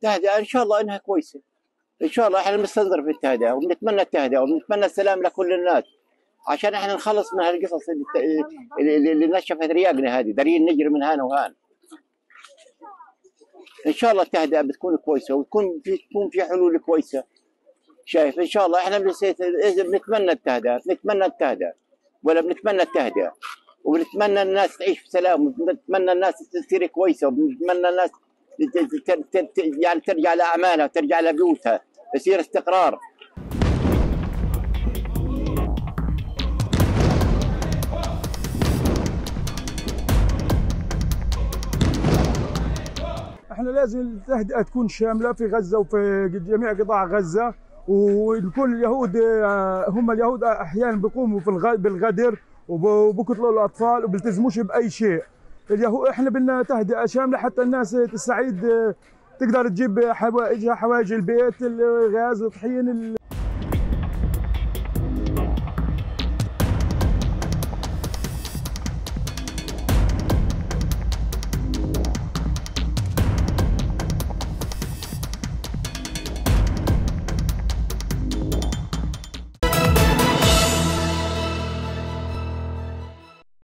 التهدئة إن شاء الله إنها كويسة. إن شاء الله إحنا بنستنظر في التهدئة وبنتمنى التهدئة وبنتمنى السلام لكل الناس. عشان إحنا نخلص من هالقصص اللي, اللي, نشفت رياقنا هذه دارين نجري من هان وهان. إن شاء الله التهدئة بتكون كويسة وتكون في تكون في حلول كويسة. شايف؟ إن شاء الله إحنا بنتمنى التهدئة بنتمنى التهدئة ولا بنتمنى التهدئة. وبنتمنى الناس تعيش في سلام وبنتمنى الناس تصير كويسة وبنتمنى الناس يعني ترجع لاعمالها ترجع لبيوتها يصير استقرار. إحنا لازم التهدئه تكون شاملة في غزة وفي جميع قطاع غزة ويكون اليهود آه، هم اليهود أحيانا بيقوموا في الغ- بالغدر وب- وبقتلوا الأطفال وبيلتزموش بأي شيء. اليهود إحنا بدنا تهدئة شاملة حتى الناس تستعيد آه، تقدر تجيب حوائجها حوائج البيت الغاز الطحين